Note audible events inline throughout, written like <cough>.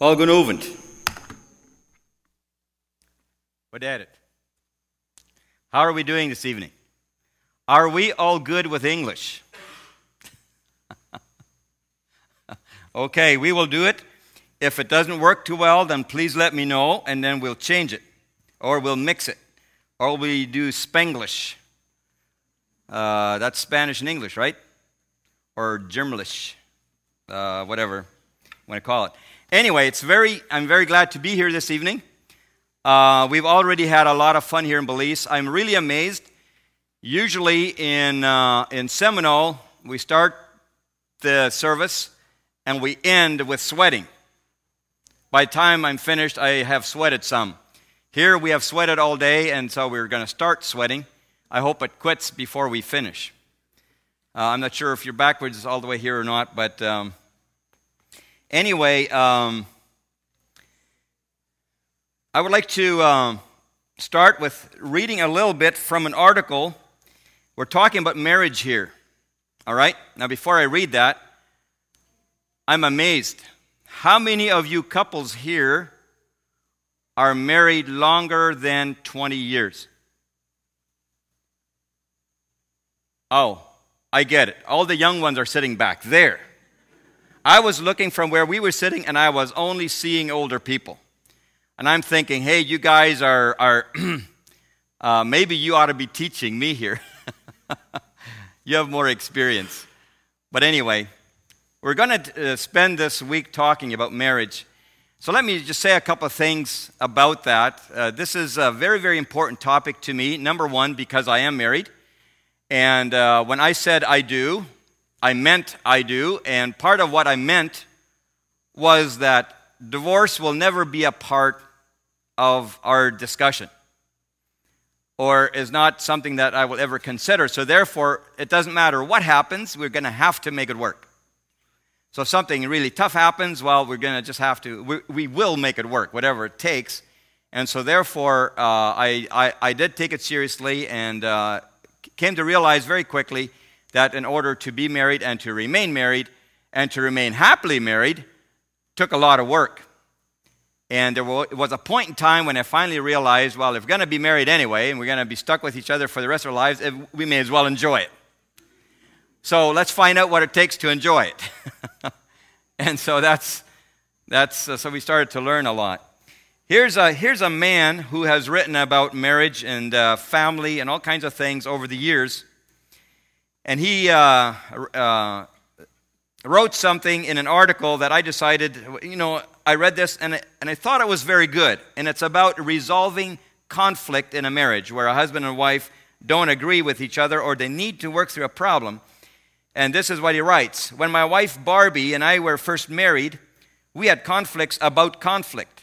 Algonovend. What at it? How are we doing this evening? Are we all good with English? <laughs> okay, we will do it. If it doesn't work too well, then please let me know and then we'll change it. Or we'll mix it. Or we do Spanglish. Uh, that's Spanish and English, right? Or Germanish, uh, whatever you want to call it. Anyway, it's very, I'm very glad to be here this evening. Uh, we've already had a lot of fun here in Belize. I'm really amazed. Usually in, uh, in Seminole, we start the service and we end with sweating. By the time I'm finished, I have sweated some. Here we have sweated all day, and so we're going to start sweating. I hope it quits before we finish. Uh, I'm not sure if you're backwards all the way here or not, but um, anyway, um, I would like to um, start with reading a little bit from an article. We're talking about marriage here. All right? Now, before I read that, I'm amazed. How many of you couples here are married longer than 20 years? Oh, I get it. All the young ones are sitting back there. I was looking from where we were sitting and I was only seeing older people. And I'm thinking, hey, you guys are, are <clears throat> uh, maybe you ought to be teaching me here. <laughs> you have more experience. But anyway, we're going to uh, spend this week talking about marriage. So let me just say a couple of things about that. Uh, this is a very, very important topic to me. Number one, because I am married. And uh, when I said I do, I meant I do. And part of what I meant was that divorce will never be a part of our discussion or is not something that I will ever consider. So, therefore, it doesn't matter what happens, we're going to have to make it work. So, if something really tough happens, well, we're going to just have to, we, we, will make it work, whatever it takes. And so, therefore, uh, I, I, I, did take it seriously and uh, came to realize very quickly that in order to be married and to remain married and to remain happily married took a lot of work. And there was a point in time when I finally realized, well, if we're going to be married anyway and we're going to be stuck with each other for the rest of our lives, we may as well enjoy it. So let's find out what it takes to enjoy it. <laughs> and so that's, that's uh, so we started to learn a lot. Here's a, here's a man who has written about marriage and uh, family and all kinds of things over the years. And he uh, uh wrote something in an article that I decided, you know, I read this and, and I thought it was very good. And it's about resolving conflict in a marriage where a husband and wife don't agree with each other or they need to work through a problem. And this is what he writes When my wife Barbi and I were first married, we had conflicts about conflict.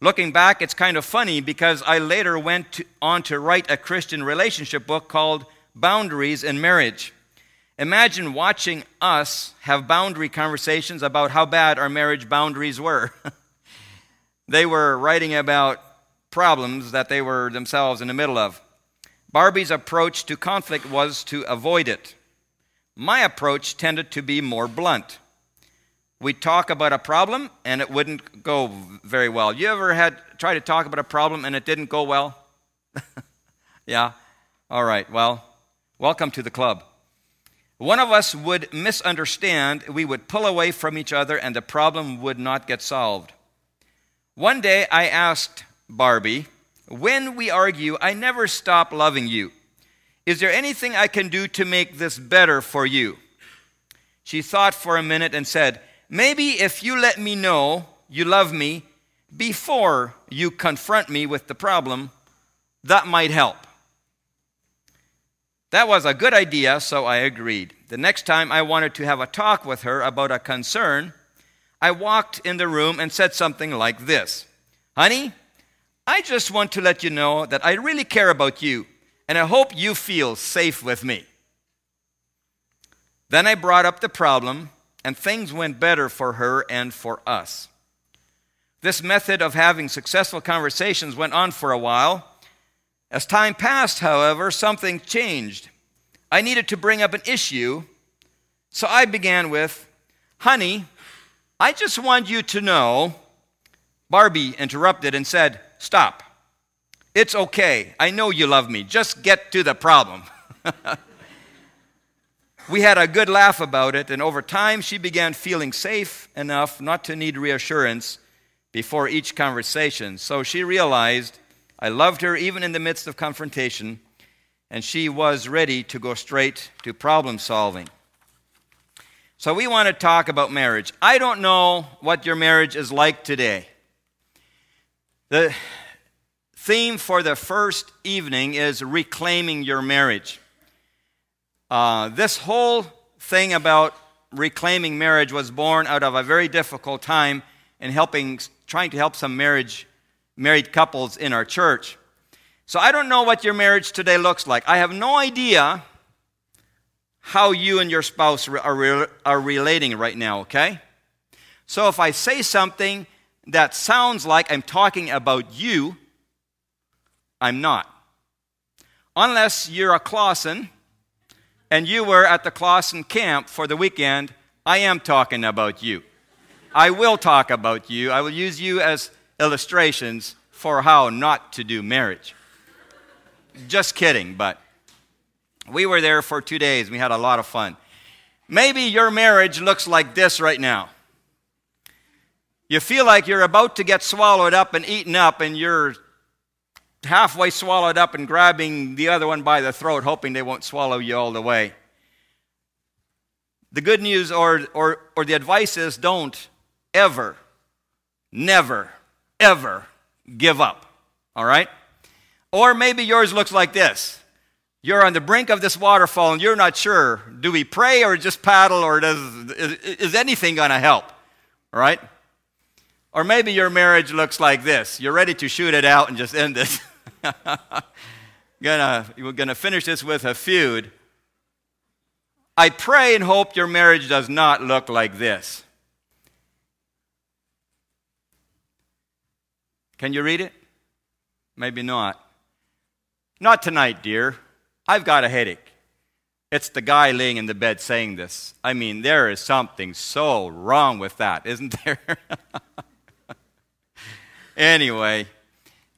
Looking back, it's kind of funny because I later went to, on to write a Christian relationship book called Boundaries in Marriage. Imagine watching us have boundary conversations about how bad our marriage boundaries were. <laughs> they were writing about problems that they were themselves in the middle of. Barbi's approach to conflict was to avoid it. My approach tended to be more blunt. We'd talk about a problem and it wouldn't go very well. You ever had try to talk about a problem and it didn't go well? <laughs> yeah. All right. Well, welcome to the club. One of us would misunderstand, we would pull away from each other, and the problem would not get solved. One day I asked Barbi, When we argue, I never stop loving you. Is there anything I can do to make this better for you? She thought for a minute and said, Maybe if you let me know you love me before you confront me with the problem, that might help. That was a good idea, so I agreed. The next time I wanted to have a talk with her about a concern, I walked in the room and said something like this Honey, I just want to let you know that I really care about you, and I hope you feel safe with me. Then I brought up the problem, and things went better for her and for us. This method of having successful conversations went on for a while as time passed, however, something changed. I needed to bring up an issue, so I began with, Honey, I just want you to know, Barbi interrupted and said, Stop. It's okay. I know you love me. Just get to the problem. <laughs> we had a good laugh about it, and over time she began feeling safe enough not to need reassurance before each conversation. So she realized I loved her even in the midst of confrontation, and she was ready to go straight to problem solving. So, we want to talk about marriage. I don't know what your marriage is like today. The theme for the first evening is reclaiming your marriage. Uh, this whole thing about reclaiming marriage was born out of a very difficult time in helping, trying to help some marriage, married couples in our church. So I don't know what your marriage today looks like. I have no idea how you and your spouse are, are relating right now, okay? So if I say something that sounds like I'm talking about you, I'm not. Unless you're a Clausen and you were at the Clausen camp for the weekend, I am talking about you. I will talk about you. I will use you as illustrations for how not to do marriage. Just kidding, but we were there for two days. We had a lot of fun. Maybe your marriage looks like this right now. You feel like you're about to get swallowed up and eaten up, and you're halfway swallowed up and grabbing the other one by the throat, hoping they won't swallow you all the way. The good news or, or, or the advice is don't ever, never, ever give up. All right? Or maybe yours looks like this you're on the brink of this waterfall and you're not sure do we pray or just paddle or does, is, is anything going to help? All right? Or maybe your marriage looks like this you're ready to shoot it out and just end this. <laughs> gonna, we're going to finish this with a feud. I pray and hope your marriage does not look like this. Can you read it? Maybe not. Not tonight, dear. I've got a headache. It's the guy laying in the bed saying this. I mean, there is something so wrong with that, <laughs> isn't there? anyway,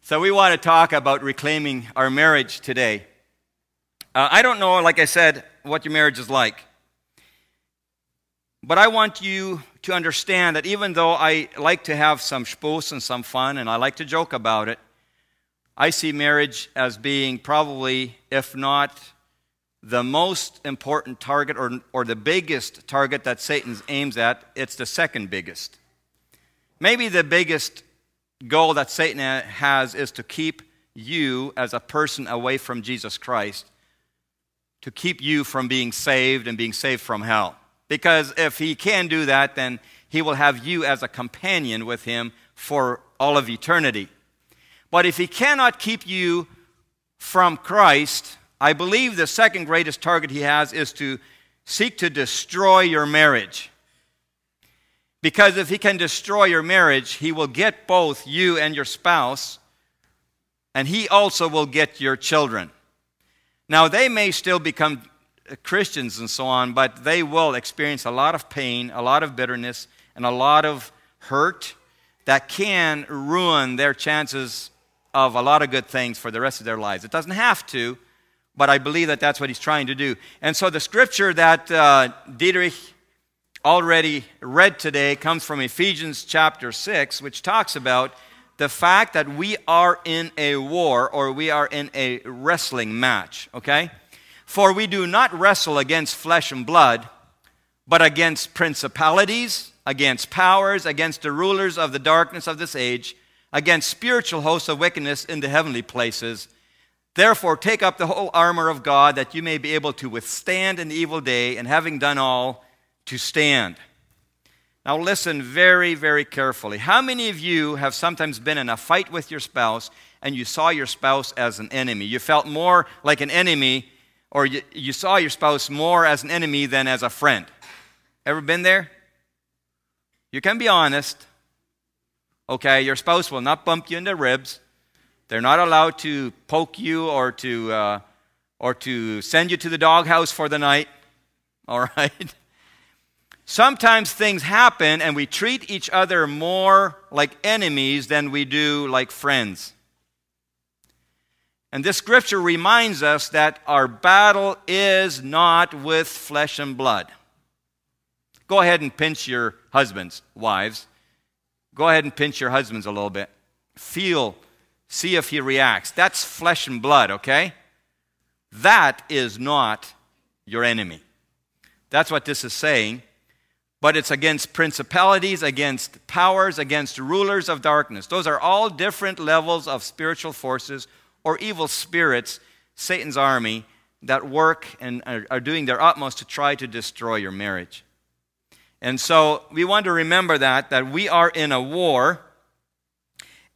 so we want to talk about reclaiming our marriage today. Uh, I don't know, like I said, what your marriage is like. But I want you to understand that even though I like to have some spooks and some fun and I like to joke about it, I see marriage as being probably, if not the most important target or, or the biggest target that Satan aims at, it's the second biggest. Maybe the biggest goal that Satan has is to keep you as a person away from Jesus Christ, to keep you from being saved and being saved from hell. Because if he can do that, then he will have you as a companion with him for all of eternity. But if he cannot keep you from Christ, I believe the second greatest target he has is to seek to destroy your marriage. Because if he can destroy your marriage, he will get both you and your spouse, and he also will get your children. Now, they may still become Christians and so on, but they will experience a lot of pain, a lot of bitterness, and a lot of hurt that can ruin their chances of a lot of good things for the rest of their lives. It doesn't have to, but I believe that that's what he's trying to do. And so the scripture that uh, Dietrich already read today comes from Ephesians chapter 6, which talks about the fact that we are in a war or we are in a wrestling match, okay? For we do not wrestle against flesh and blood, but against principalities, against powers, against the rulers of the darkness of this age against spiritual hosts of wickedness in the heavenly places. Therefore, take up the whole armor of God that you may be able to withstand an evil day, and having done all, to stand. Now, listen very, very carefully. How many of you have sometimes been in a fight with your spouse and you saw your spouse as an enemy? You felt more like an enemy, or you, you saw your spouse more as an enemy than as a friend. Ever been there? You can be honest. Okay, your spouse will not bump you in the ribs. They're not allowed to poke you or to, uh, or to send you to the doghouse for the night. <laughs> All right? sometimes things happen and we treat each other more like enemies than we do like friends. And this scripture reminds us that our battle is not with flesh and blood. Go ahead and pinch your husbands, wives. Go ahead and pinch your husbands a little bit. Feel, see if he reacts. That's flesh and blood, okay? That is not your enemy. That's what this is saying. But it's against principalities, against powers, against rulers of darkness. Those are all different levels of spiritual forces or evil spirits, Satan's army, that work and are doing their utmost to try to destroy your marriage. And so we want to remember that, that we are in a war,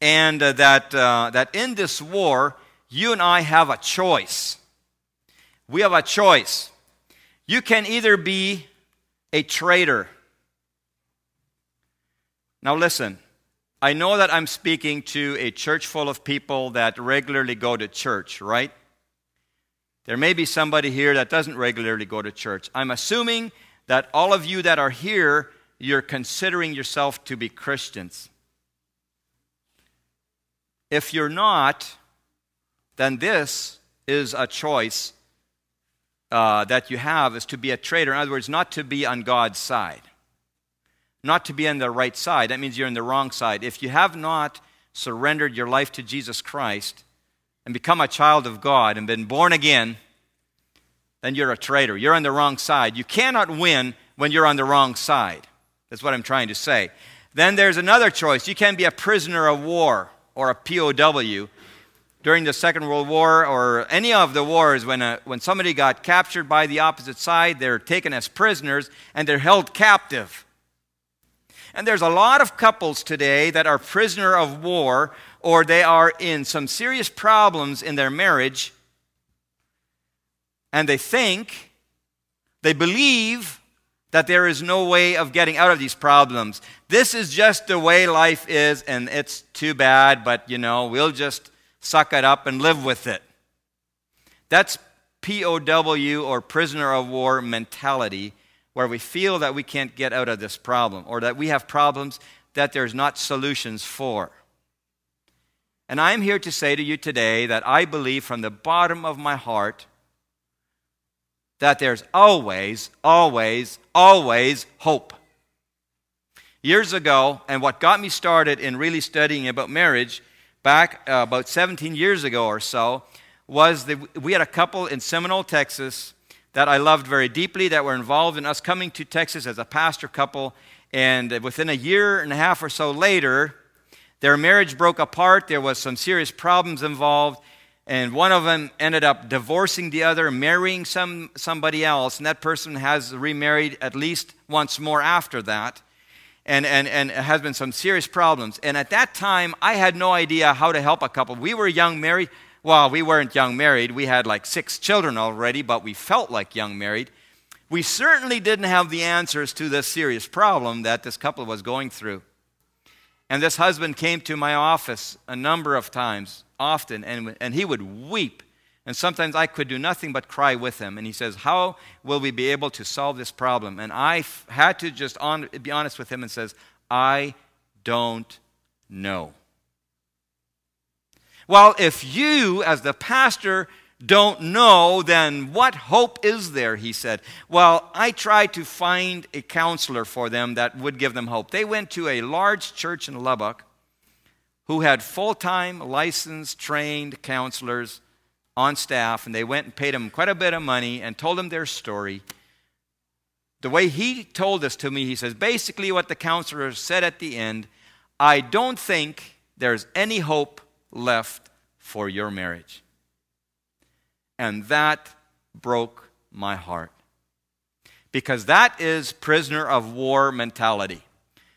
and uh, that, uh, that in this war, you and I have a choice. We have a choice. You can either be a traitor. Now, listen, I know that I'm speaking to a church full of people that regularly go to church, right? There may be somebody here that doesn't regularly go to church. I'm assuming that all of you that are here, you're considering yourself to be Christians. If you're not, then this is a choice uh, that you have is to be a traitor. In other words, not to be on God's side not to be on the right side. That means you're on the wrong side. If you have not surrendered your life to Jesus Christ and become a child of God and been born again, then you're a traitor. You're on the wrong side. You cannot win when you're on the wrong side. That's what I'm trying to say. Then there's another choice. You can be a prisoner of war or a POW. During the Second World War or any of the wars, when, a, when somebody got captured by the opposite side, they're taken as prisoners and they're held captive. And there's a lot of couples today that are prisoner of war or they are in some serious problems in their marriage. And they think, they believe that there is no way of getting out of these problems. This is just the way life is, and it's too bad, but you know, we'll just suck it up and live with it. That's POW or prisoner of war mentality where we feel that we can't get out of this problem or that we have problems that there's not solutions for. And I'm here to say to you today that I believe from the bottom of my heart that there's always, always, always hope. Years ago, and what got me started in really studying about marriage back uh, about 17 years ago or so was that we had a couple in Seminole, Texas, that I loved very deeply that were involved in us coming to Texas as a pastor couple. And within a year and a half or so later, their marriage broke apart. There was some serious problems involved. And one of them ended up divorcing the other, marrying some, somebody else. And that person has remarried at least once more after that. And, and, and it has been some serious problems. And at that time, I had no idea how to help a couple. We were young married. Well, we weren't young married. We had like six children already, but we felt like young married. We certainly didn't have the answers to this serious problem that this couple was going through. And this husband came to my office a number of times, often, and, and he would weep. And sometimes I could do nothing but cry with him. And he says, How will we be able to solve this problem? And I had to just on, be honest with him and says, I don't know. Well, if you, as the pastor, don't know, then what hope is there? He said. Well, I tried to find a counselor for them that would give them hope. They went to a large church in Lubbock who had full time, licensed, trained counselors on staff, and they went and paid them quite a bit of money and told them their story. The way he told this to me, he says basically what the counselor said at the end I don't think there's any hope left for your marriage. And that broke my heart. Because that is prisoner of war mentality.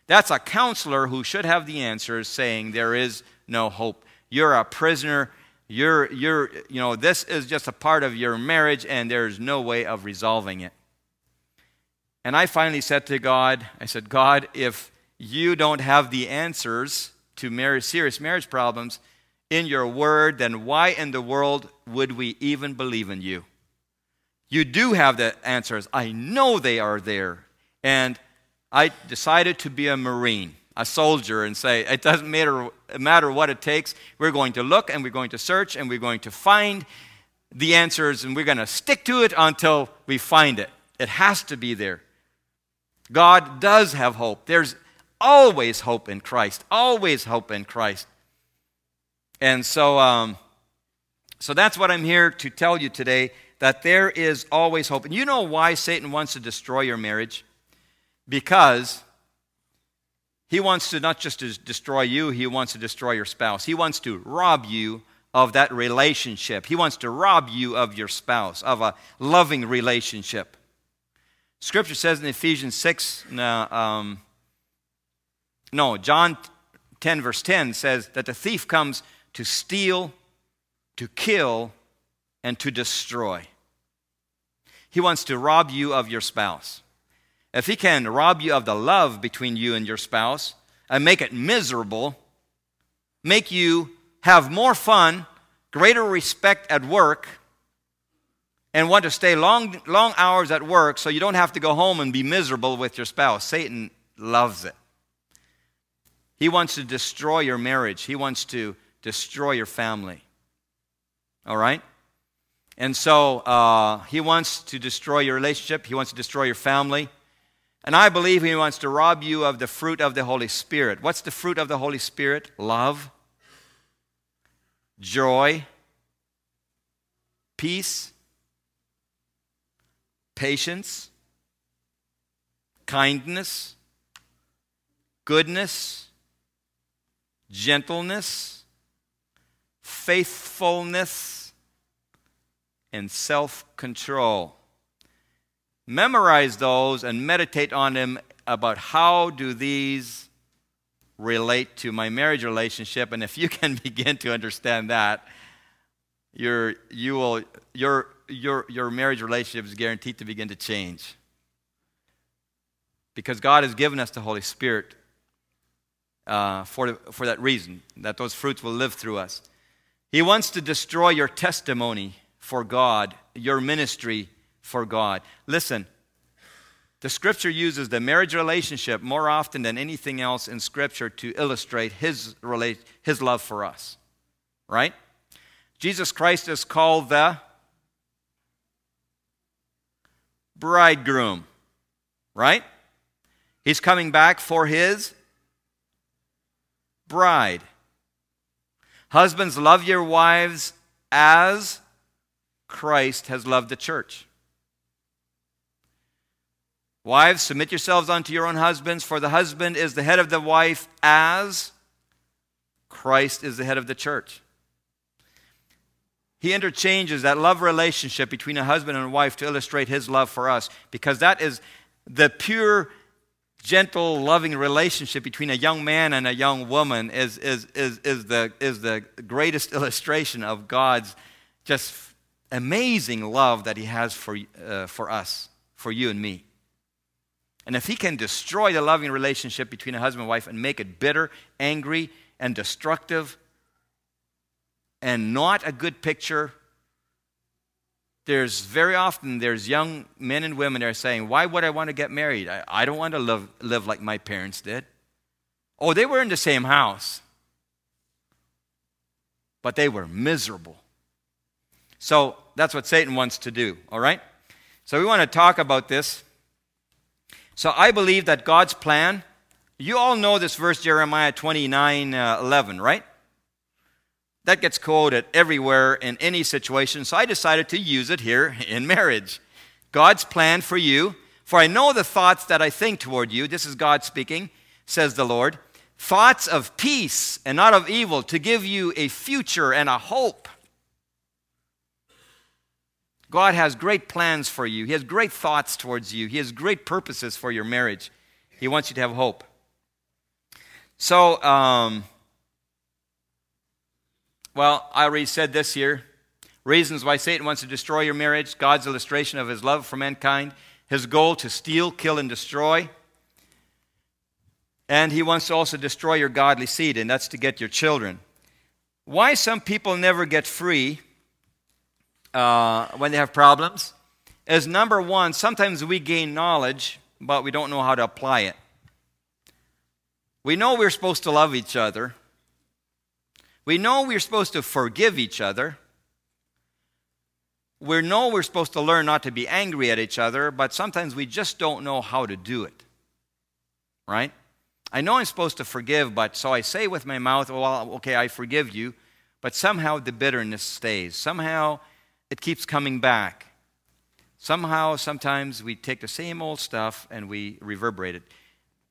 That's a counselor who should have the answers saying there is no hope. You're a prisoner. You're, you're, you know, this is just a part of your marriage and there's no way of resolving it. And I finally said to God, I said, God, if you don't have the answers to marriage, serious marriage problems, in your word, then why in the world would we even believe in you? You do have the answers. I know they are there. And I decided to be a Marine, a soldier, and say, it doesn't matter, matter what it takes. We're going to look and we're going to search and we're going to find the answers and we're going to stick to it until we find it. It has to be there. God does have hope. There's always hope in Christ, always hope in Christ. And so, um, so that's what I'm here to tell you today that there is always hope. And you know why Satan wants to destroy your marriage? Because he wants to not just to destroy you, he wants to destroy your spouse. He wants to rob you of that relationship. He wants to rob you of your spouse, of a loving relationship. Scripture says in Ephesians 6, um, no, John 10, verse 10 says that the thief comes to steal, to kill, and to destroy. He wants to rob you of your spouse. If he can rob you of the love between you and your spouse and make it miserable, make you have more fun, greater respect at work, and want to stay long, long hours at work so you don't have to go home and be miserable with your spouse. Satan loves it. He wants to destroy your marriage, he wants to destroy your family. All right? And so uh, he wants to destroy your relationship, he wants to destroy your family. And I believe he wants to rob you of the fruit of the Holy Spirit. What's the fruit of the Holy Spirit? Love, joy, peace, patience, kindness, goodness, gentleness, faithfulness, and self control. Memorize those and meditate on them about how do these relate to my marriage relationship and if you <laughs> can begin to understand that your you will your your, your marriage relationship is guaranteed to begin to change. Because God has given us the Holy Spirit uh, for, for that reason, that those fruits will live through us. He wants to destroy your testimony for God, your ministry for God. Listen, the scripture uses the marriage relationship more often than anything else in scripture to illustrate his, his love for us. Right? Jesus Christ is called the bridegroom, right? He's coming back for his bride. Husbands, love your wives as Christ has loved the church. Wives, submit yourselves unto your own husbands, for the husband is the head of the wife as Christ is the head of the church he interchanges that love relationship between a husband and a wife to illustrate his love for us because that is the pure gentle loving relationship between a young man and a young woman is, is, is, is, the, is the greatest <laughs> illustration of god's just amazing love that he has for, uh, for us for you and me and if he can destroy the loving relationship between a husband and wife and make it bitter angry and destructive and not a good picture. There's very often there's young men and women that are saying, Why would I want to get married? I, I don't want to live, live like my parents did. Oh, they were in the same house, but they were miserable. So that's what Satan wants to do, all right? So we want to talk about this. So I believe that God's plan, you all know this verse, Jeremiah 29 uh, 11, right? That gets quoted everywhere in any situation, so I decided to use it here in marriage. God's plan for you, for I know the thoughts that I think toward you, this is God speaking, says the Lord, thoughts of peace and not of evil, to give you a future and a hope. God has great plans for you. He has great thoughts towards you. He has great purposes for your marriage. He wants you to have hope. So, um, well, I already said this here. Reasons why Satan wants to destroy your marriage, God's illustration of his love for mankind, his goal to steal, kill, and destroy. And he wants to also destroy your godly seed, and that's to get your children. Why some people never get free uh, when they have problems is number one, sometimes we gain knowledge but we don't know how to apply it. We know we're supposed to love each other. We know we're supposed to forgive each other. We know we're supposed to learn not to be angry at each other, but sometimes we just don't know how to do it. Right? I know I'm supposed to forgive, but so I say with my mouth, well, okay, I forgive you, but somehow the bitterness stays. Somehow it keeps coming back. Somehow, sometimes we take the same old stuff and we reverberate it.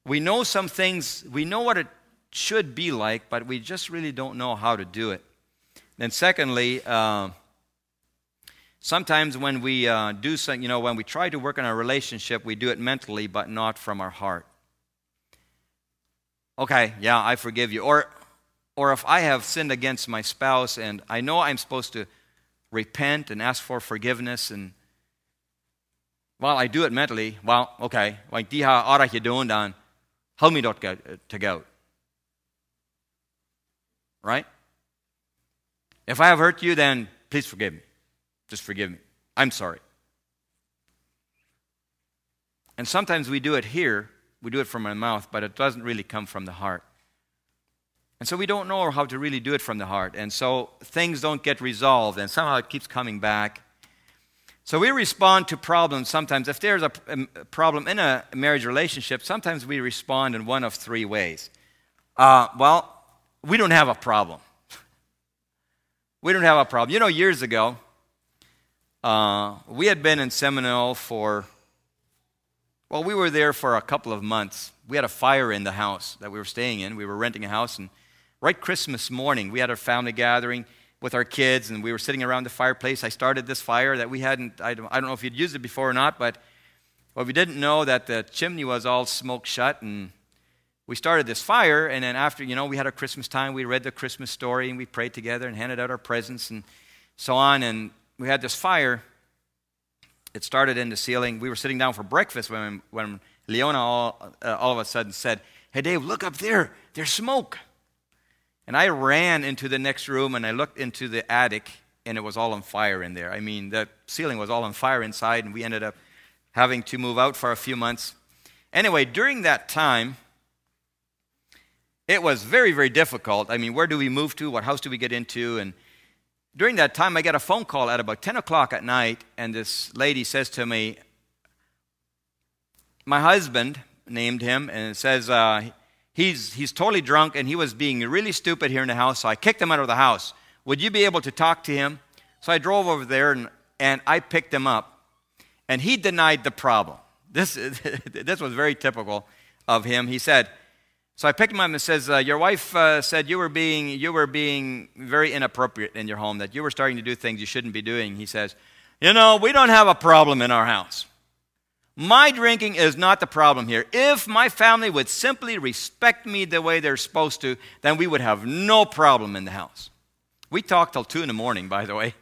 We know some things, we know what it should be like, but we just really don't know how to do it. Then, secondly, uh, sometimes when we uh, do something, you know, when we try to work on our relationship, we do it mentally, but not from our heart. Okay, yeah, I forgive you. Or, or if I have sinned against my spouse and I know I'm supposed to repent and ask for forgiveness and well, I do it mentally. Well, okay. Like de har ara je doen dan. Hou me dot to go. Right? If I have hurt you, then please forgive me. Just forgive me. I'm sorry. And sometimes we do it here, we do it from our mouth, but it doesn't really come from the heart. And so we don't know how to really do it from the heart. And so things don't get resolved, and somehow it keeps coming back. So we respond to problems sometimes. If there's a, a problem in a marriage relationship, sometimes we respond in one of three ways. Uh, well, we don't have a problem. <laughs> we don't have a problem. You know, years ago, uh, we had been in Seminole for, well, we were there for a couple of months. We had a fire in the house that we were staying in. We were renting a house, and right Christmas morning, we had our family gathering with our kids, and we were sitting around the fireplace. I started this fire that we hadn't, I don't, I don't know if you'd used it before or not, but well, we didn't know that the chimney was all smoke shut. And we started this fire, and then after, you know, we had our Christmas time, we read the Christmas story, and we prayed together and handed out our presents and so on. And we had this fire. It started in the ceiling. We were sitting down for breakfast when, when Leona all, uh, all of a sudden said, Hey, Dave, look up there. There's smoke. And I ran into the next room and I looked into the attic and it was all on fire in there. I mean, the ceiling was all on fire inside and we ended up having to move out for a few months. Anyway, during that time, it was very, very difficult. I mean, where do we move to? What house do we get into? And during that time, I got a phone call at about 10 o'clock at night, and this lady says to me, My husband named him, and says, uh, he's, he's totally drunk and he was being really stupid here in the house, so I kicked him out of the house. Would you be able to talk to him? So I drove over there and, and I picked him up. And he denied the problem. This, <laughs> this was very typical of him. He said, so I picked him up and says, uh, Your wife uh, said you were, being, you were being very inappropriate in your home, that you were starting to do things you shouldn't be doing. He says, You know, we don't have a problem in our house. My drinking is not the problem here. If my family would simply respect me the way they're supposed to, then we would have no problem in the house. We talked till 2 in the morning, by the way.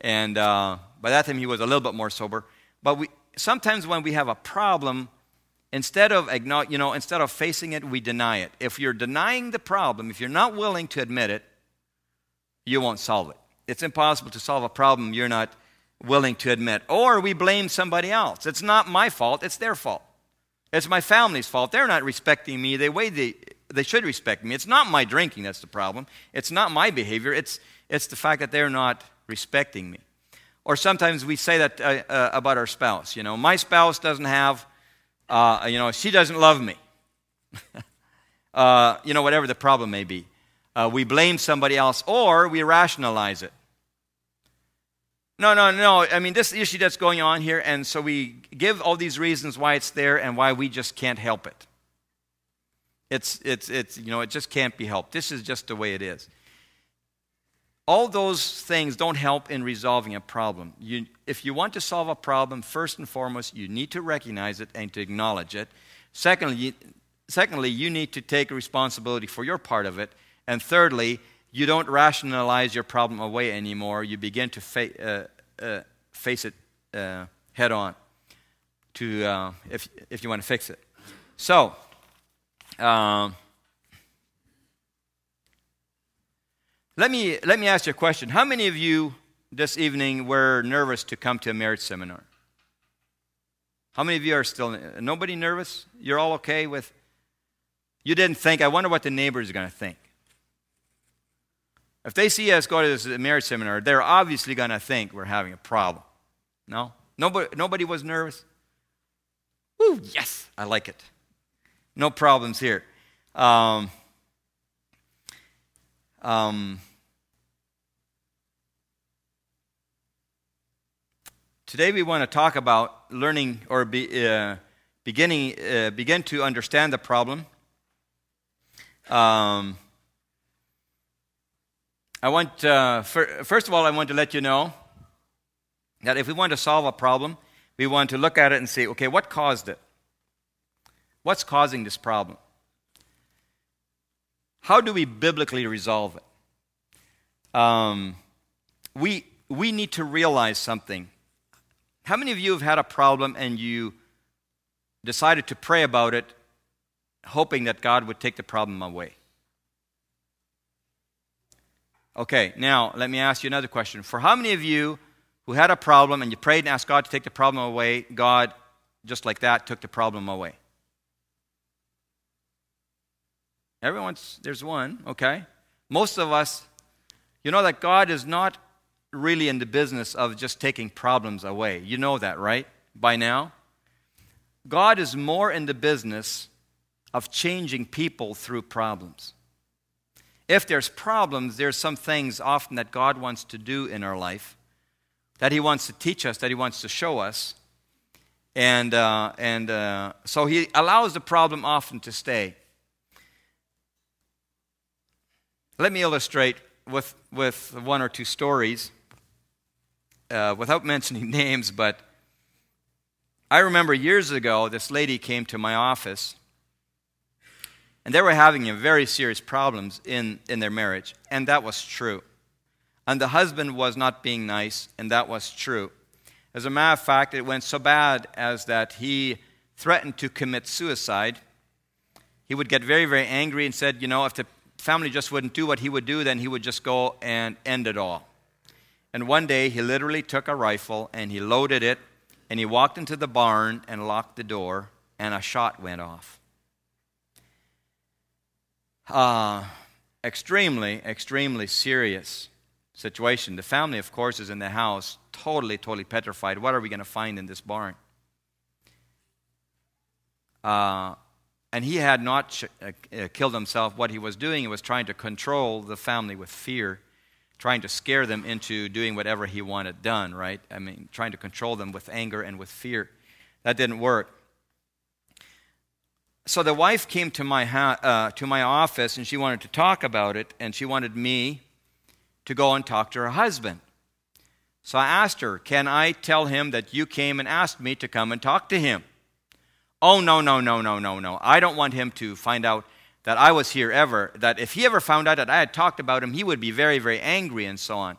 And uh, by that time, he was a little bit more sober. But we, sometimes when we have a problem, instead of, you know, instead of facing it, we deny it. If you're denying the problem, if you're not willing to admit it, you won't solve it. It's impossible to solve a problem you're not willing to admit. Or we blame somebody else. It's not my fault, it's their fault. It's my family's fault. They're not respecting me the way they, they should respect me. It's not my drinking that's the problem. It's not my behavior. It's, it's the fact that they're not respecting me. Or sometimes we say that uh, uh, about our spouse. You know, my spouse doesn't have, uh, you know, she doesn't love me. <laughs> Uh, you know, whatever the problem may be. Uh, we blame somebody else or we rationalize it. No, no, no. I mean, this issue that's going on here, and so we give all these reasons why it's there and why we just can't help it. It's, it's, it's, you know, it just can't be helped. This is just the way it is. All those things don't help in resolving a problem. You, if you want to solve a problem, first and foremost, you need to recognize it and to acknowledge it. Secondly, you, secondly, you need to take responsibility for your part of it. And thirdly, you don't rationalize your problem away anymore. You begin to fa- uh, uh, face it uh, head on to, uh, if, if you want to fix it. So, um, let, me, let me ask you a question. How many of you this evening were nervous to come to a marriage seminar? How many of you are still, nobody nervous? You're all okay with, you didn't think, I wonder what the neighbors are going to think. If they see us go to this marriage seminar, they're obviously going to think we're having a problem. No? Nobody, nobody was nervous? Woo, yes, I like it. No problems here. Um, um, today we want to talk about learning or be, uh, beginning uh, begin to understand the problem. Um, I want, uh, for, first of all, I want to let you know that if we want to solve a problem, we want to look at it and say, okay, what caused it? What's causing this problem? How do we biblically resolve it? Um, we, we need to realize something. How many of you have had a problem and you decided to pray about it, hoping that God would take the problem away? Okay, now let me ask you another question. For how many of you who had a problem and you prayed and asked God to take the problem away, God, just like that, took the problem away? Everyone's, there's one, okay? Most of us, you know that God is not really in the business of just taking problems away. You know that, right? By now? God is more in the business of changing people through problems if there's problems, there's some things often that God wants to do in our life, that He wants to teach us, that He wants to show us. And, uh, and uh, so He allows the problem often to stay. Let me illustrate with, with one or two stories uh, without <laughs> mentioning names, but I remember years ago, this lady came to my office and they were having very serious problems in, in their marriage, and that was true. And the husband was not being nice, and that was true. As a matter of fact, it went so bad as that he threatened to commit suicide. He would get very, very angry and said, you know, if the family just wouldn't do what he would do, then he would just go and end it all. And one day, he literally took a rifle and he loaded it, and he walked into the barn and locked the door, and a shot went off uh, extremely, extremely serious situation. The family, of course, is in the house, totally, totally petrified. What are we going to find in this barn? Uh, and he had not uh, uh, killed himself. What he was doing, he was trying to control the family with fear, trying to scare them into doing whatever he wanted done, right? I mean, trying to control them with anger and with fear. That didn't work so the wife came to my, uh, to my office and she wanted to talk about it, and she wanted me to go and talk to her husband. So I asked her, Can I tell him that you came and asked me to come and talk to him? Oh, no, no, no, no, no, no. I don't want him to find out that I was here ever. That if he ever found out that I had talked about him, he would be very, very angry and so on.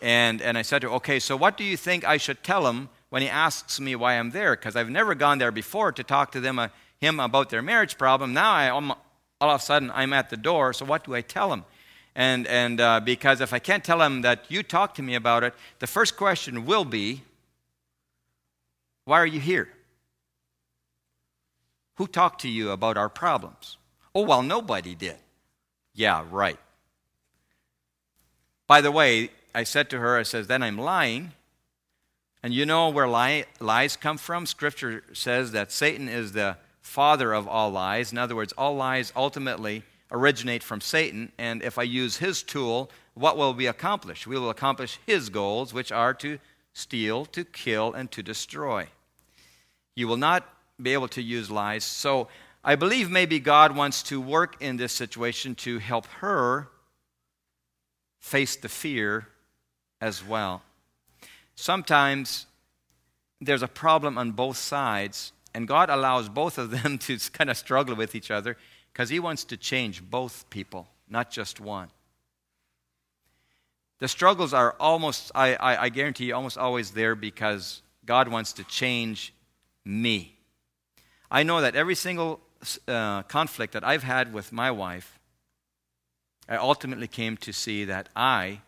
And, and I said to her, Okay, so what do you think I should tell him when he asks me why I'm there? Because I've never gone there before to talk to them. Uh, him about their marriage problem. Now I, all of a sudden I'm at the door, so what do I tell him? And, and uh, because if I can't tell him that you talked to me about it, the first question will be, Why are you here? Who talked to you about our problems? Oh, well, nobody did. Yeah, right. By the way, I said to her, I says, then I'm lying. And you know where lie, lies come from? Scripture says that Satan is the father of all lies. In other words, all lies ultimately originate from Satan, and if I use his tool, what will we accomplish? We will accomplish his goals, which are to steal, to kill, and to destroy. You will not be able to use lies. So I believe maybe God wants to work in this situation to help her face the fear as well. Sometimes there's a problem on both sides, and God allows both of them <laughs> to kind of struggle with each other because He wants to change both people, not just one. The struggles are almost, I, I, I guarantee you, almost always there because God wants to change me. I know that every single uh, conflict that I've had with my wife, I ultimately came to see that I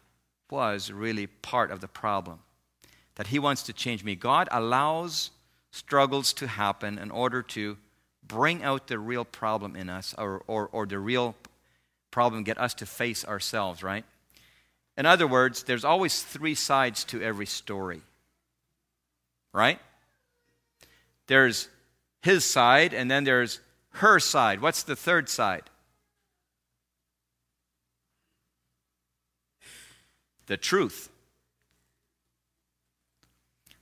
was really part of the problem. That He wants to change me. God allows struggles to happen in order to bring out the real problem in us or, or, or the real problem, get us to face ourselves, right? In other words, there's always three sides to every story, right? There's his side, and then there's her side. What's the third side? The truth.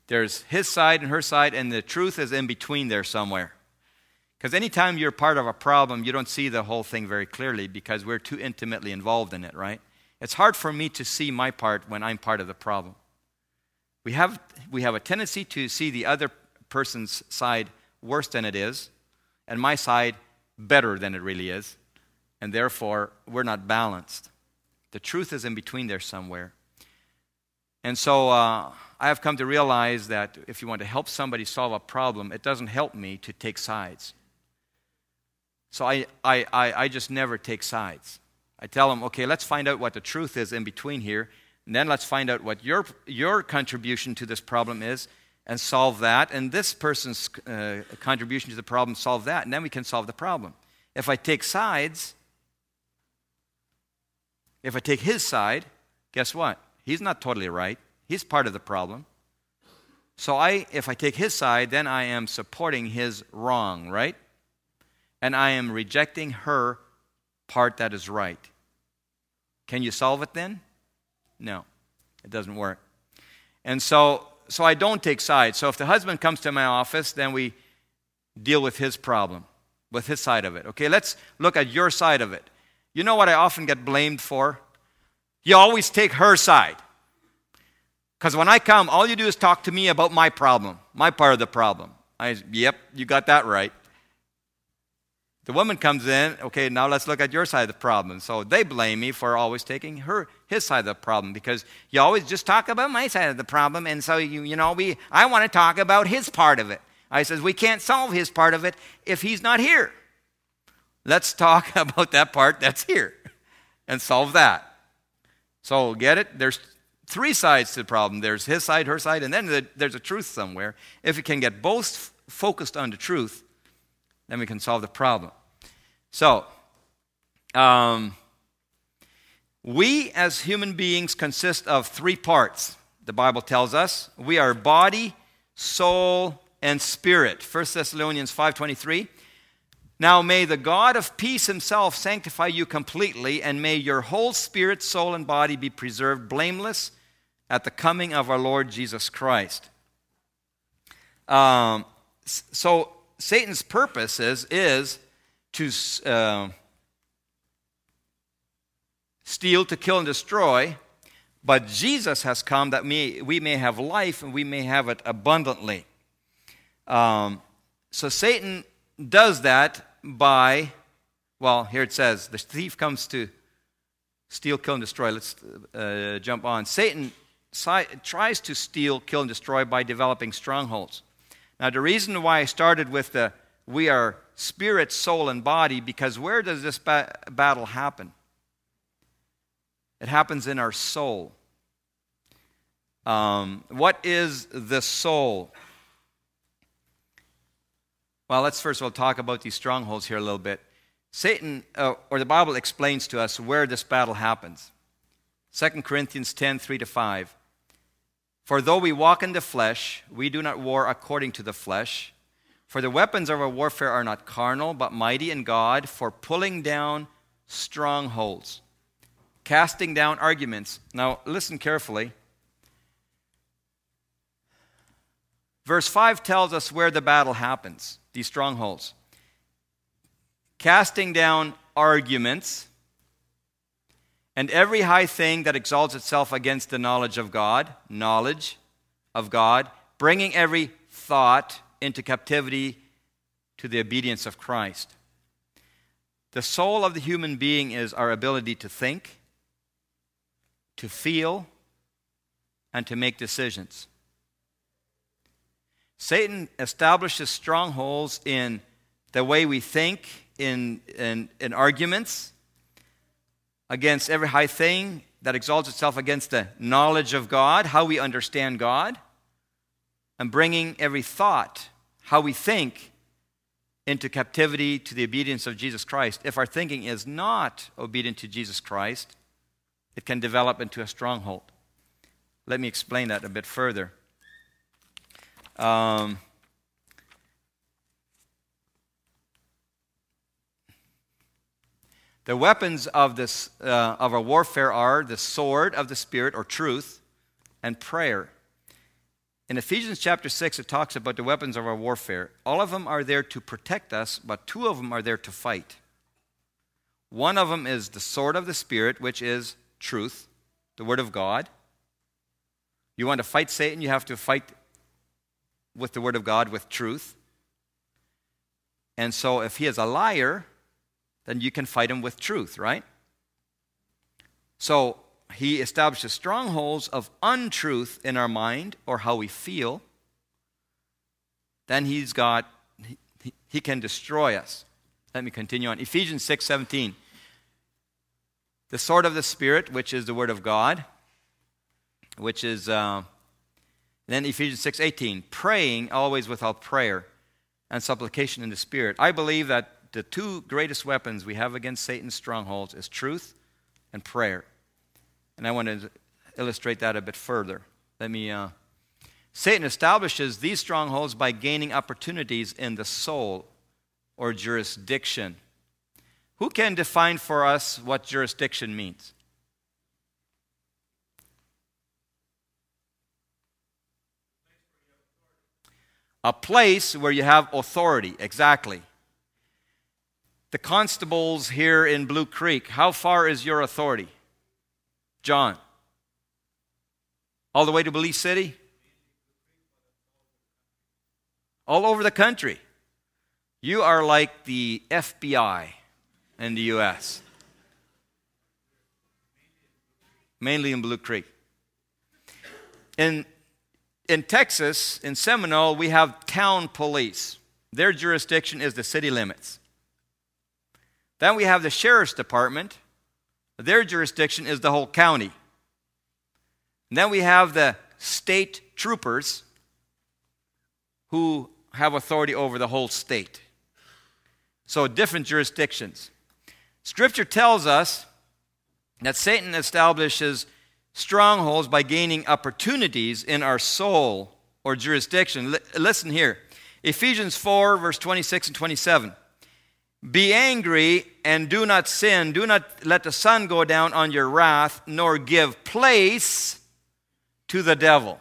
There's his side and her side, and the truth is in between there somewhere. Because anytime you're part of a problem, you don't see the whole thing very clearly because we're too intimately involved in it, right? It's hard for me to see my part when I'm part of the problem. We have, we have a tendency to see the other person's side worse than it is, and my side better than it really is, and therefore we're not balanced. The truth is in between there somewhere. And so uh, I have come to realize that if you want to help somebody solve a problem, it doesn't help me to take sides. So I, I, I, I just never take sides. I tell them, okay, let's find out what the truth is in between here, and then let's find out what your, your contribution to this problem is and solve that, and this person's uh, contribution to the problem, solve that, and then we can solve the problem. If I take sides, if I take his side, guess what? He's not totally right. He's part of the problem. So I if I take his side, then I am supporting his wrong, right? And I am rejecting her part that is right. Can you solve it then? No. It doesn't work. And so so I don't take sides. So if the husband comes to my office, then we deal with his problem, with his side of it. Okay, let's look at your side of it. You know what I often get blamed for? You always take her side. Because when I come, all you do is talk to me about my problem, my part of the problem. I, yep, you got that right. The woman comes in, okay, now let's look at your side of the problem. So they blame me for always taking her his side of the problem because you always just talk about my side of the problem, and so you you know we I want to talk about his part of it. I says we can't solve his part of it if he's not here. Let's talk <laughs> about that part that's here and solve that. So get it? There's three sides to the problem there's his side, her side, and then there's a truth somewhere. If we can get both focused on the truth, then we can solve the problem. So, um, we as human beings consist of three parts, the Bible tells us. We are body, soul, and spirit. 1 Thessalonians 5.23 Now may the God of peace himself sanctify you completely, and may your whole spirit, soul, and body be preserved blameless at the coming of our Lord Jesus Christ. Um, so Satan's purpose is, is to uh, steal, to kill, and destroy. But Jesus has come that we, we may have life and we may have it abundantly. Um, so Satan does that by, well, here it says, the thief comes to steal, kill, and destroy. Let's uh, jump on. Satan tries to steal, kill, and destroy by developing strongholds. Now, the reason why I started with the we are spirit, soul, and body, because where does this ba- battle happen? It happens in our soul. Um, what is the soul? Well, let's first of all talk about these strongholds here a little bit. Satan, uh, or the Bible explains to us where this battle happens. 2 Corinthians 10 3 to 5. For though we walk in the flesh, we do not war according to the flesh. For the weapons of our warfare are not carnal, but mighty in God for pulling down strongholds, casting down arguments. Now, listen carefully. Verse 5 tells us where the battle happens, these strongholds. Casting down arguments and every high thing that exalts itself against the knowledge of God, knowledge of God, bringing every thought into captivity to the obedience of Christ. The soul of the human being is our ability to think, to feel, and to make decisions. Satan establishes strongholds in the way we think, in, in, in arguments, against every high thing that exalts itself against the knowledge of God, how we understand God, and bringing every thought how we think into captivity to the obedience of Jesus Christ. If our thinking is not obedient to Jesus Christ, it can develop into a stronghold. Let me explain that a bit further. Um, the weapons of, this, uh, of our warfare are the sword of the Spirit, or truth, and prayer. In Ephesians chapter 6, it talks about the weapons of our warfare. All of them are there to protect us, but two of them are there to fight. One of them is the sword of the Spirit, which is truth, the Word of God. You want to fight Satan, you have to fight with the Word of God, with truth. And so, if he is a liar, then you can fight him with truth, right? So, he establishes strongholds of untruth in our mind or how we feel. Then he's got, he, he can destroy us. Let me continue on. Ephesians 6 17. The sword of the Spirit, which is the Word of God, which is uh, then Ephesians 6 18, praying always without prayer and supplication in the Spirit. I believe that the two greatest weapons we have against Satan's strongholds is truth and prayer. And I want to illustrate that a bit further. Let me. Uh, Satan establishes these strongholds by gaining opportunities in the soul or jurisdiction. Who can define for us what jurisdiction means? A place where you have authority, exactly. The constables here in Blue Creek, how far is your authority? John? All the way to Belize City? All over the country. You are like the FBI in the U.S., mainly in Blue Creek. In in Texas, in Seminole, we have town police. Their jurisdiction is the city limits. Then we have the sheriff's department. Their jurisdiction is the whole county. And then we have the state troopers who have authority over the whole state. So, different jurisdictions. Scripture tells us that Satan establishes strongholds by gaining opportunities in our soul or jurisdiction. L- listen here Ephesians 4, verse 26 and 27. Be angry and do not sin. Do not let the sun go down on your wrath, nor give place to the devil.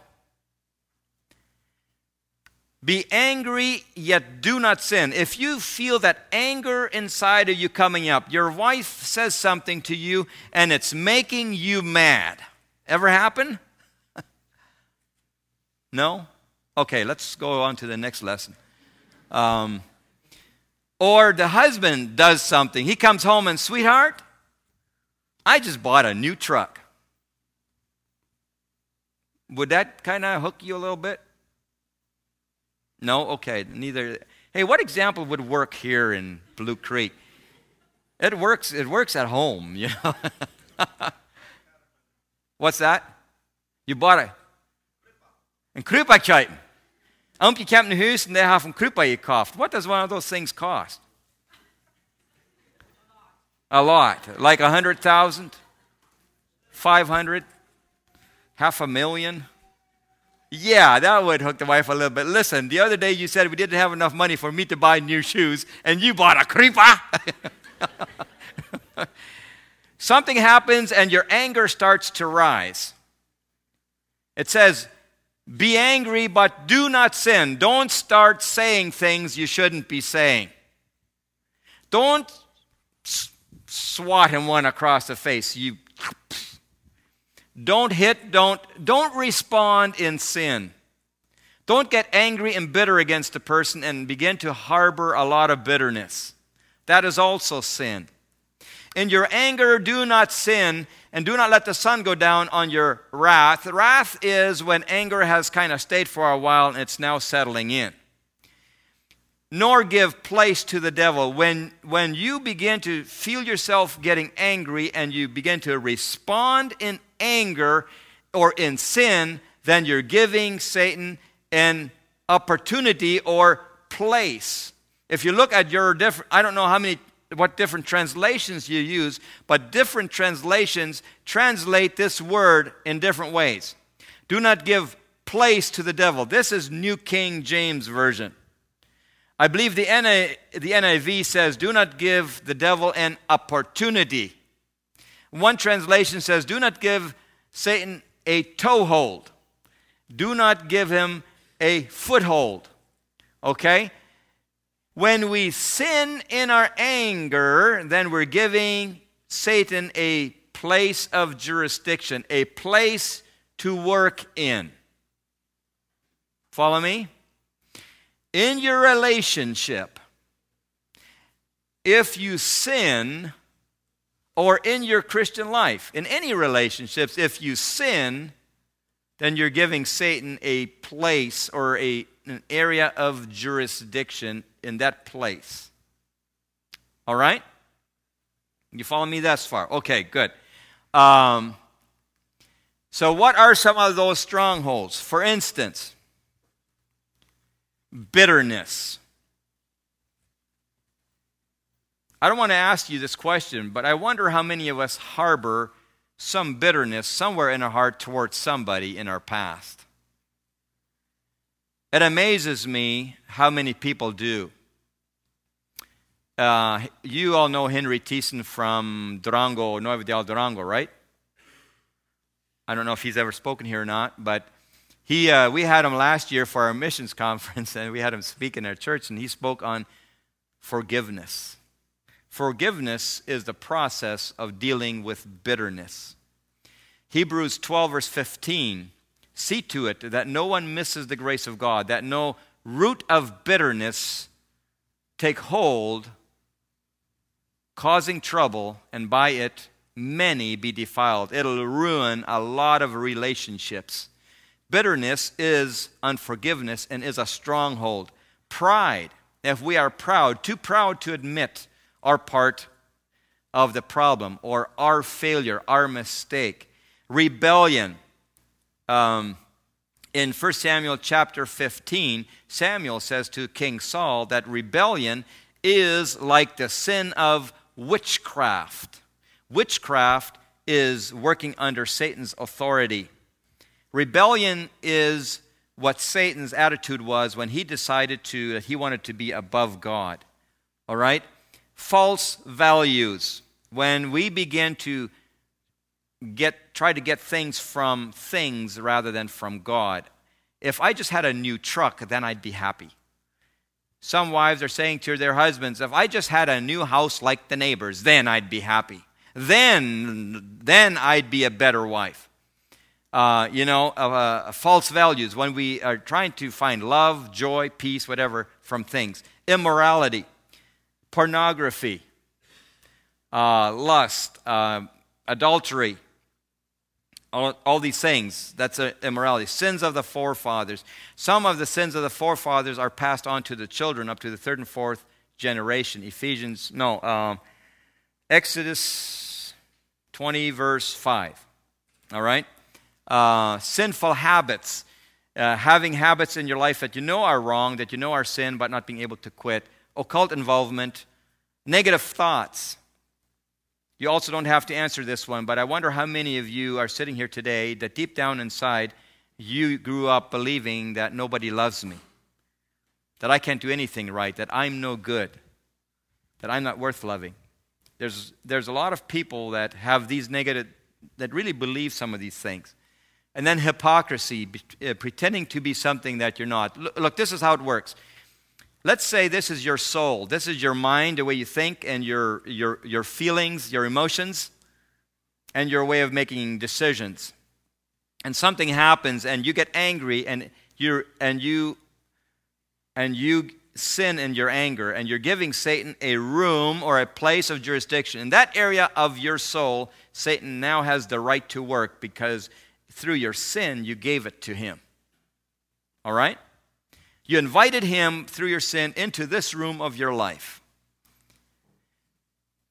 Be angry, yet do not sin. If you feel that anger inside of you coming up, your wife says something to you and it's making you mad Ever happen? <laughs> no? Okay, let's go on to the next lesson. Um, or the husband does something. He comes home and, sweetheart, I just bought a new truck. Would that kind of hook you a little bit? No? Okay, neither. Hey, what example would work here in Blue Creek? It works, it works at home, <laughs> you know. What's that? You bought it. En kruipakketen. Oompje komt naar huis en they have een kruipa gekauft. What does one of those things cost? A lot. Like a hundred thousand? Five hundred? Half a million? Yeah, that would hook the wife a little bit. Listen, the other day you said we didn't have enough money for me to buy new shoes, and you bought a creeper. <laughs> Something happens and your anger starts to rise. It says, Be angry, but do not sin. Don't start saying things you shouldn't be saying. Don't swat him one across the face. You don't hit, don't, don't respond in sin. Don't get angry and bitter against a person and begin to harbor a lot of bitterness. That is also sin. In your anger, do not sin, and do not let the sun go down on your wrath. Wrath is when anger has kind of stayed for a while and it's now settling in. Nor give place to the devil. When, when you begin to feel yourself getting angry and you begin to respond in anger or in sin, then you're giving Satan an opportunity or place, if you look at your different, I don't know how many, what different translations you use, but different translations translate this word in different ways. Do not give place to the devil. This is New King James Version. I believe the, NA, the NIV says, do not give the devil an opportunity. One translation says, do not give Satan a toehold. Do not give him a foothold. Okay? When we sin in our anger, then we're giving Satan a place of jurisdiction, a place to work in. Follow me? In your relationship, if you sin, or in your Christian life, in any relationships, if you sin, then you're giving Satan a place or a, an area of jurisdiction in that place. All right? You follow me thus far? Okay, good. Um, so, what are some of those strongholds? For instance, bitterness. I don't want to ask you this question, but I wonder how many of us harbor some bitterness somewhere in our heart towards somebody in our past. It amazes me how many people do. Uh, you all know Henry Thiessen from Durango, Nuevo Ideal Durango, right? I don't know if he's ever spoken here or not, but he, uh, we had him last year for our missions <laughs> conference, and we had him speak in our church, and he spoke on forgiveness. Forgiveness is the process of dealing with bitterness. Hebrews 12, verse 15 see to it that no one misses the grace of God, that no root of bitterness take hold, causing trouble, and by it many be defiled. It'll ruin a lot of relationships. Bitterness is unforgiveness and is a stronghold. Pride, if we are proud, too proud to admit our part of the problem or our failure, our mistake. Rebellion. Um, in 1 Samuel chapter 15, Samuel says to King Saul that rebellion is like the sin of witchcraft. Witchcraft is working under Satan's authority. Rebellion is what Satan's attitude was when he decided to that he wanted to be above God. All right? False values. When we begin to get try to get things from things rather than from God. If I just had a new truck, then I'd be happy. Some wives are saying to their husbands, if I just had a new house like the neighbors, then I'd be happy. Then, then I'd be a better wife uh, you know, uh, false values when we are trying to find love, joy, peace, whatever from things. Immorality, pornography, uh, lust, uh, adultery, all, all, these things. That's immorality. Sins of the forefathers. Some of the sins of the forefathers are passed on to the children up to the third and fourth generation. Ephesians, no, um, Exodus 20, verse 5. All right? uh, sinful habits, uh, having habits in your life that you know are wrong, that you know are sin, but not being able to quit, occult involvement, negative thoughts. You also don't have to answer this one, but I wonder how many of you are sitting here today that deep down inside you grew up believing that nobody loves me, that I can't do anything right, that I'm no good, that I'm not worth loving. There's, there's a lot of people that have these negative, that really believe some of these things. And then hypocrisy, uh, pretending to be something that you're not. Look, this is how it works. Let's say this is your soul. This is your mind, the way you think, and your, your, your feelings, your emotions, and your way of making decisions. And something happens, and you get angry, and, you and, you, and you sin in your anger, and you're giving Satan a room or a place of jurisdiction. In that area of your soul, Satan now has the right to work because through your sin, you gave it to him. All right? You invited him through your sin into this room of your life.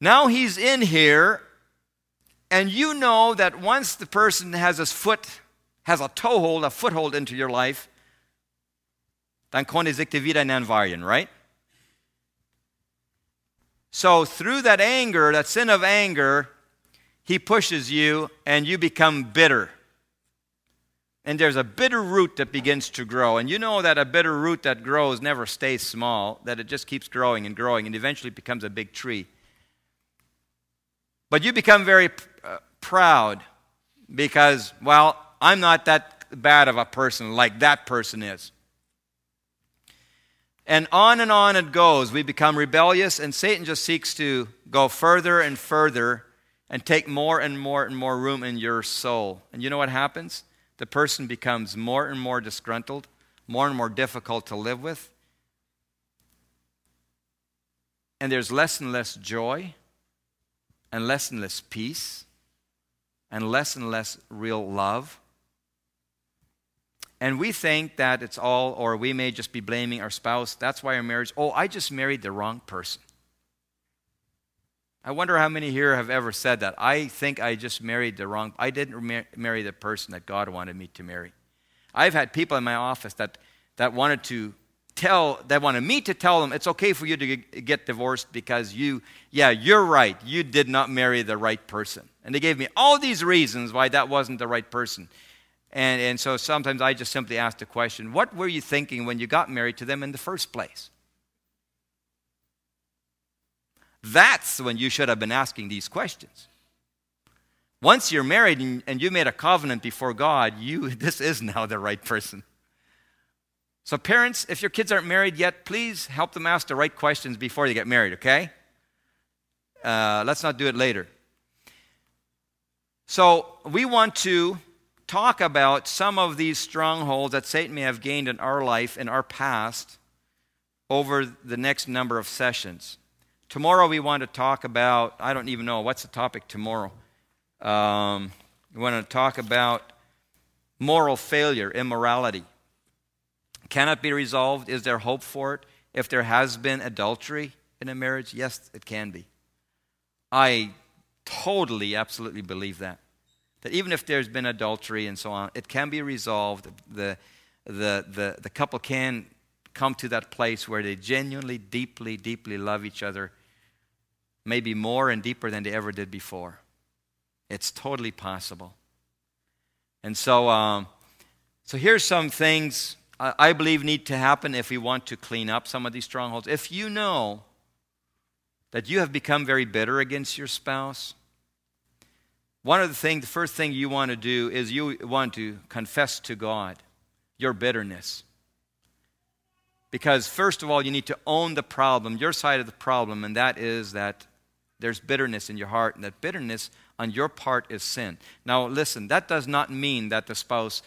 Now he's in here, and you know that once the person has his foot, has a toehold, a foothold into your life, dann konnte sich die wieder right? So through that anger, that sin of anger, he pushes you and you become bitter. And there's a bitter root that begins to grow. And you know that a bitter root that grows never stays small, that it just keeps growing and growing and eventually becomes a big tree. But you become very uh, proud because, well, I'm not that bad of a person like that person is. And on and on it goes. We become rebellious, and Satan just seeks to go further and further and take more and more and more room in your soul. And you know what happens? The person becomes more and more disgruntled, more and more difficult to live with. And there's less and less joy, and less and less peace, and less and less real love. And we think that it's all, or we may just be blaming our spouse. That's why our marriage, oh, I just married the wrong person. I wonder how many here have ever said that. I think I just married the wrong, I didn't marry the person that God wanted me to marry. I've had people in my office that, that wanted to tell, that wanted me to tell them it's okay for you to get divorced because you, yeah, you're right. You did not marry the right person. And they gave me all these reasons why that wasn't the right person. And, and so sometimes I just simply ask the question what were you thinking when you got married to them in the first place? That's when you should have been asking these questions. Once you're married and, and you made a covenant before God, you, <laughs> this is now the right person. So, parents, if your kids aren't married yet, please help them ask the right questions before they get married, okay? Uh, let's not do it later. So, we want to talk about some of these strongholds that Satan may have gained in our life, in our past, over the next number of sessions. Tomorrow we want to talk about, I don't even know, what's the topic tomorrow? Um, we want to talk about moral failure, immorality. Can it be resolved? Is there hope for it? If there has been adultery in a marriage, yes, it can be. I totally, absolutely believe that that even if there's been adultery and so on, it can be resolved. The, the, the, the couple can come to that place where they genuinely, deeply, deeply love each other, maybe more and deeper than they ever did before. It's totally possible. And so, um, so here's some things I, I believe need to happen if we want to clean up some of these strongholds. If you know that you have become very bitter against your spouse, one of the things, the first thing you want to do is you want to confess to God your bitterness. Because, first of all, you need to own the problem, your side of the problem, and that is that there's bitterness in your heart, and that bitterness on your part is sin. Now, listen, that does not mean that the spouse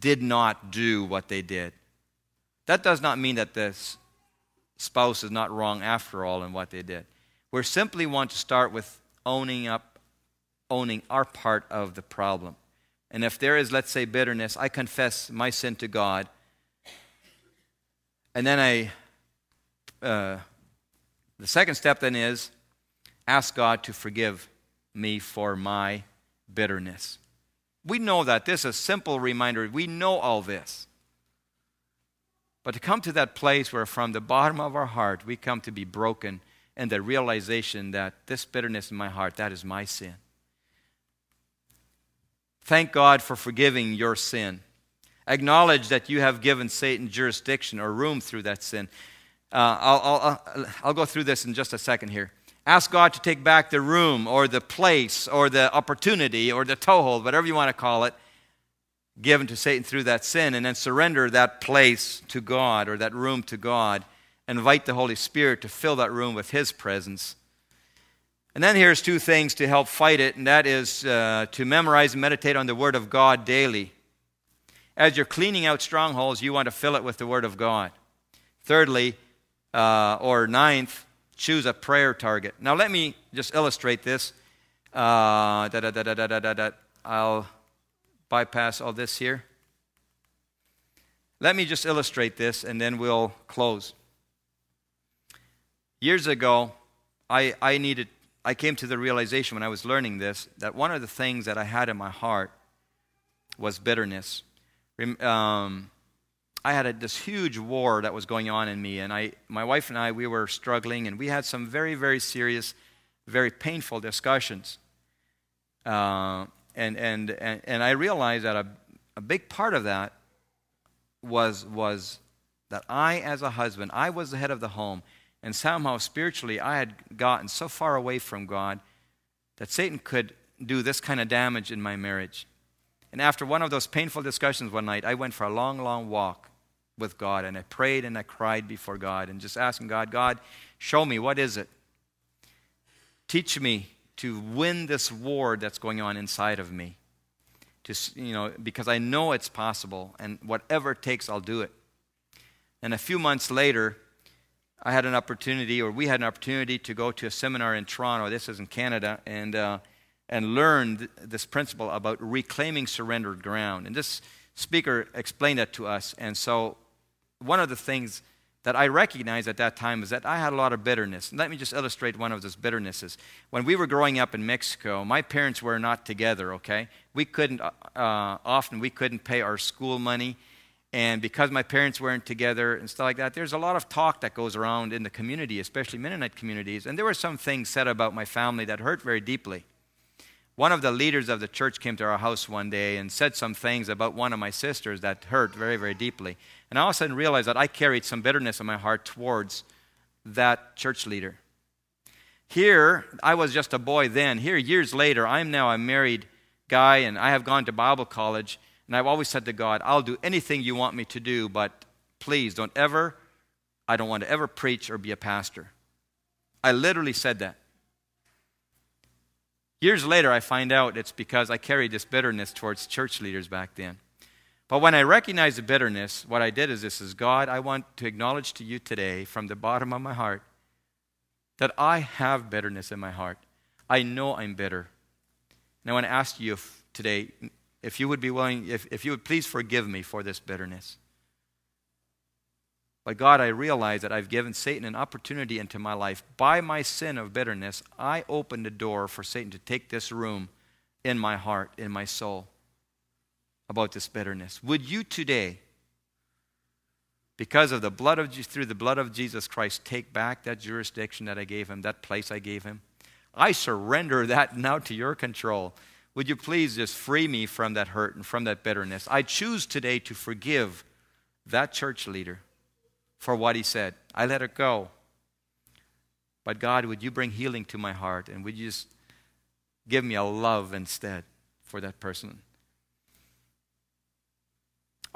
did not do what they did. That does not mean that the spouse is not wrong after all in what they did. We simply want to start with owning up owning our part of the problem. And if there is, let's say, bitterness, I confess my sin to God. And then I, uh, the second step then is ask God to forgive me for my bitterness. We know that. This is a simple reminder. We know all this. But to come to that place where, from the bottom of our heart, we come to be broken and the realization that this bitterness in my heart, that is my sin. Thank God for forgiving your sin. Acknowledge that you have given Satan jurisdiction or room through that sin. Uh, I'll, I'll, I'll go through this in just a second here. Ask God to take back the room or the place or the opportunity or the toehold, whatever you want to call it, given to Satan through that sin, and then surrender that place to God or that room to God. Invite the Holy Spirit to fill that room with His presence and then here's two things to help fight it, and that is uh, to memorize and meditate on the Word of God daily. As you're cleaning out strongholds, you want to fill it with the Word of God. Thirdly, uh, or ninth, choose a prayer target. Now, let me just illustrate this. Uh, da, da, da, da, da, da, da. I'll bypass all this here. Let me just illustrate this, and then we'll close. Years ago, I, I needed I came to the realization when I was learning this that one of the things that I had in my heart was bitterness. Um, I had a, this huge war that was going on in me, and I, my wife and I, we were struggling, and we had some very, very serious, very painful discussions. Uh, and, and, and, and I realized that a, a big part of that was, was that I, as a husband, I was the head of the home, and somehow spiritually I had gotten so far away from God that Satan could do this kind of damage in my marriage. And after one of those painful discussions one night, I went for a long, long walk with God and I prayed and I cried before God and just asking God, God, show me what is it? Teach me to win this war that's going on inside of me. To, you know, because I know it's possible and whatever it takes, I'll do it. And a few months later, I had an opportunity, or we had an opportunity to go to a seminar in Toronto. This is in Canada, and uh, and learned this principle about reclaiming surrendered ground. And this speaker explained that to us. And so, one of the things that I recognized at that time was that I had a lot of bitterness. And let me just illustrate one of those bitternesses. When we were growing up in Mexico, my parents were not together, okay? We couldn't, uh, often, we couldn't pay our school money. And because my parents weren't together and stuff like that, there's a lot of talk that goes around in the community, especially Mennonite communities. And there were some things said about my family that hurt very deeply one of the leaders of the church came to our house one day and said some things about one of my sisters that hurt very, very deeply. And I all of a sudden realized that I carried some bitterness in my heart towards that church leader. Here, I was just a boy then. Here, years later, I'm now a married guy and I have gone to Bible college. And I've always said to God, I'll do anything you want me to do, but please don't ever, I don't want to ever preach or be a pastor. I literally said that. Years later, I find out it's because I carried this bitterness towards church leaders back then. But when I recognized the bitterness, what I did is this is God, I want to acknowledge to you today from the bottom of my heart that I have bitterness in my heart. I know I'm bitter. And I want to ask you if, today if you would be willing, if, if you would please forgive me for this bitterness. But God, I realize that I've given Satan an opportunity into my life. By my sin of bitterness, I opened the door for Satan to take this room in my heart, in my soul, about this bitterness. Would you today, because of the blood of through the blood of Jesus Christ, take back that jurisdiction that I gave him, that place I gave him? I surrender that now to your control. Would you please just free me from that hurt and from that bitterness? I choose today to forgive that church leader for what he said. I let it go. But God, would you bring healing to my heart and would you just give me a love instead for that person?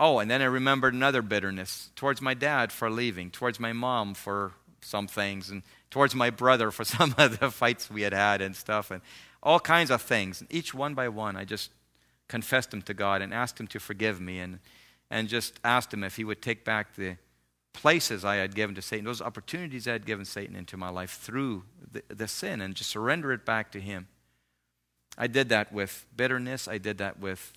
Oh, and then I remembered another bitterness towards my dad for leaving, towards my mom for some things, and towards my brother for <laughs> some of the fights we had had and stuff, and all kinds of things. And each one by one, I just confessed them to God and asked Him to forgive me and, and just asked Him if He would take back the places I had given to Satan, those opportunities I had given Satan into my life through the, the sin, and just surrender it back to Him. I did that with bitterness. I did that with,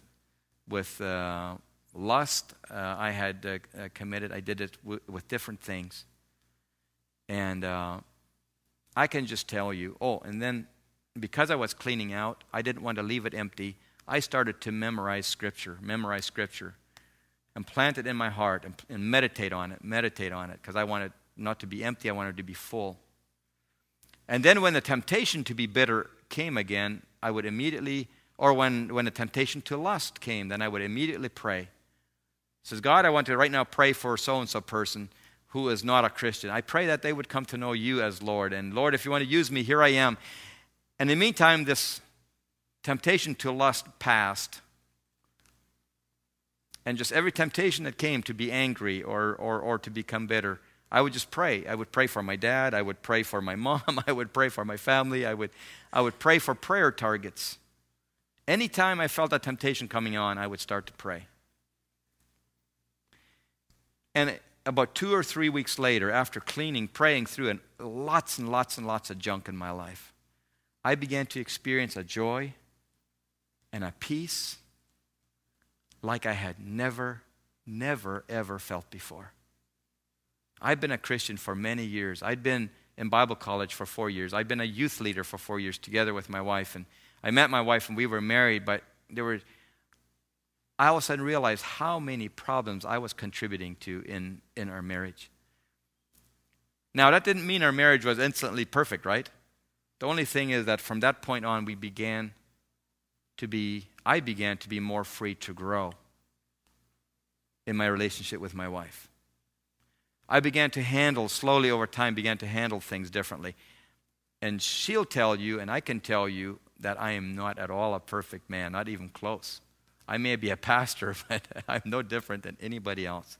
with uh, lust. Uh, I had uh, uh committed. I did it w- with different things. And uh, I can just tell you, oh, and then because I was cleaning out, I didn't want to leave it empty. I started to memorize Scripture, memorize Scripture and plant it in my heart and, and meditate on it, meditate on it, because I wanted not to be empty, I wanted to be full. And then when the temptation to be bitter came again, I would immediately, or when, when the temptation to lust came, then I would immediately pray. Says, God, I want to right now pray for so and so person who is not a Christian. I pray that they would come to know you as Lord. And Lord, if you want to use me, here I am. And in the meantime, this temptation to lust passed and just every temptation that came to be angry or, or, or to become bitter, I would just pray. I would pray for my dad. I would pray for my <laughs> mom. I would pray for my family. I would, I would pray for prayer targets. Anytime I felt a temptation coming on, I would start to pray. And about two or three weeks later, after cleaning, praying through, and lots and lots and lots of junk in my life, I began to experience a joy and a peace like I had never, never, ever felt before. I've been a Christian for many years. I'd been in Bible college for four years. I'd been a youth leader for four years together with my wife. And I met my wife and we were married, but there were, I all of a sudden realized how many problems I was contributing to in, in our marriage. Now, that didn't mean our marriage was instantly perfect, right? The only thing is that from that point on, we began to be, I began to be more free to grow in my relationship with my wife. I began to handle, slowly over time, began to handle things differently. And she'll tell you, and I can tell you, that I am not at all a perfect man, not even close. I may be a pastor, <laughs> but I'm no different than anybody else.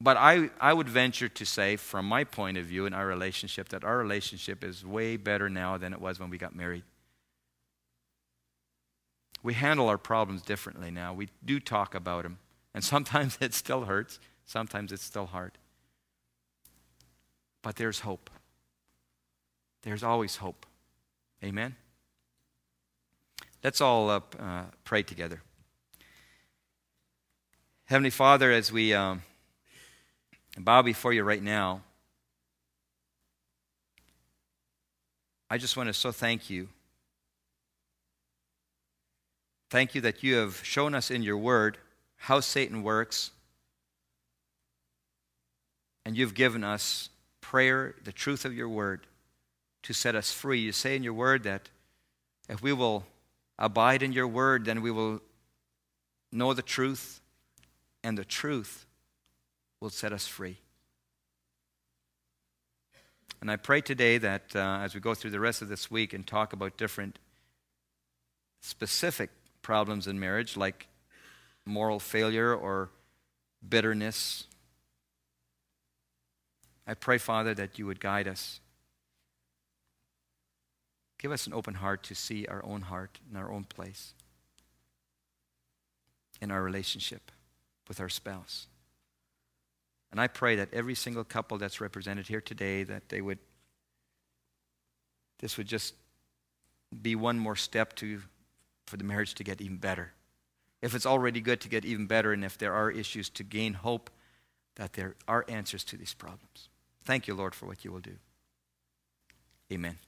But I, I would venture to say, from my point of view in our relationship, that our relationship is way better now than it was when we got married. We handle our problems differently now. We do talk about them. And <laughs> sometimes it still hurts, sometimes it's still hard. But there's hope. There's always hope. Amen? Let's all uh, pray together. Heavenly Father, as we um, bow before you right now, I just want to so thank you. Thank you that you have shown us in your word how Satan works. And you've given us prayer, the truth of your word, to set us free. You say in your word that if we will abide in your word, then we will know the truth, and the truth will set us free. And I pray today that uh, as we go through the rest of this week and talk about different specific problems in marriage, like moral failure or bitterness. I pray, Father, that you would guide us. Give us an open heart to see our own heart in our own place in our relationship with our spouse. And I pray that every single couple that's represented here today that they would this would just be one more step to for the marriage to get even better if it's already good to get even better, and if there are issues to gain hope that there are answers to these problems. Thank you, Lord, for what you will do. Amen.